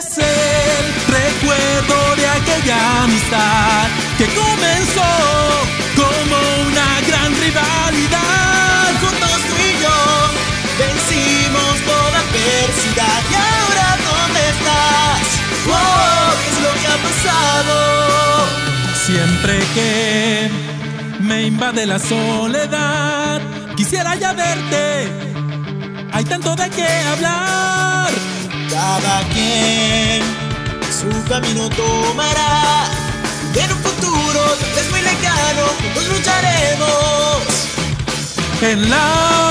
eres el recuerdo de aquella amistad que comenzó como una gran rivalidad. Juntos tú y yo vencimos toda adversidad. ¿Y ahora dónde estás? Oh, ¿Qué es lo que ha pasado? Siempre que me invade la soledad, quisiera ya verte. Hay tanto de qué hablar. Camino tomará. En un futuro es muy lejano, juntos lucharemos. En la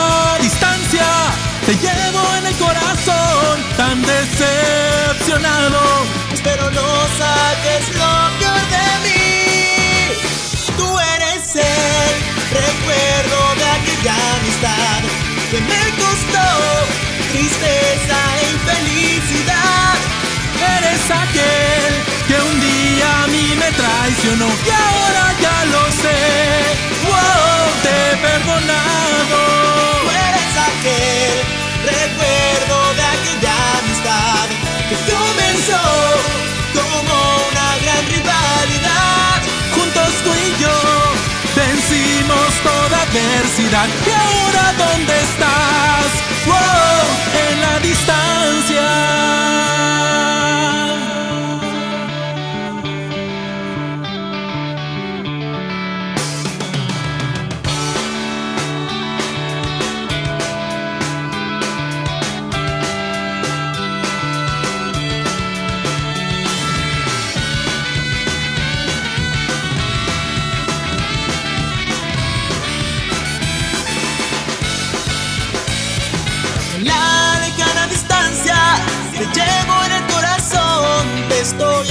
¿Y ahora dónde estás? La lejana distancia te llevo en el corazón, te estoy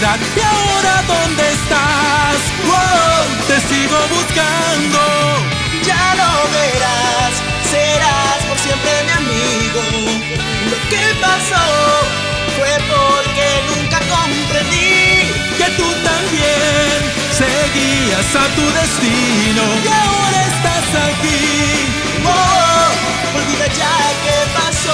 ¿Y ahora dónde estás? Wow, te sigo buscando. Ya lo verás, serás por siempre mi amigo. Lo que pasó fue porque nunca comprendí que tú también seguías a tu destino. Y ahora estás aquí. Wow, olvida ya que pasó.